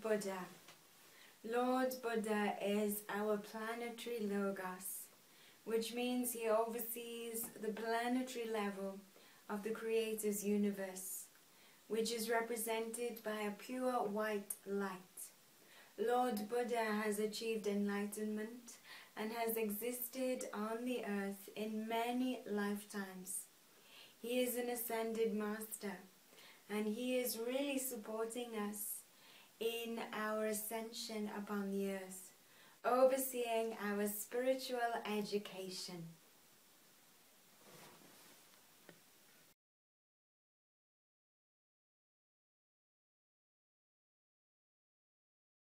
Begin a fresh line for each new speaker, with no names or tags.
Buddha. Lord Buddha is our planetary logos, which means he oversees the planetary level of the Creator's universe, which is represented by a pure white light. Lord Buddha has achieved enlightenment and has existed on the earth in many lifetimes. He is an ascended master and he is really supporting us our ascension upon the earth, overseeing our spiritual education.